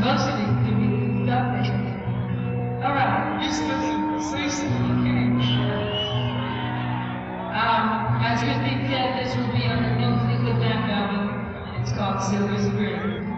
supposed to me nothing. All right. You're supposed to say something, okay? Um, as Christine said, this will be on the new Fleetwood Mac album. It's called Silver Springs.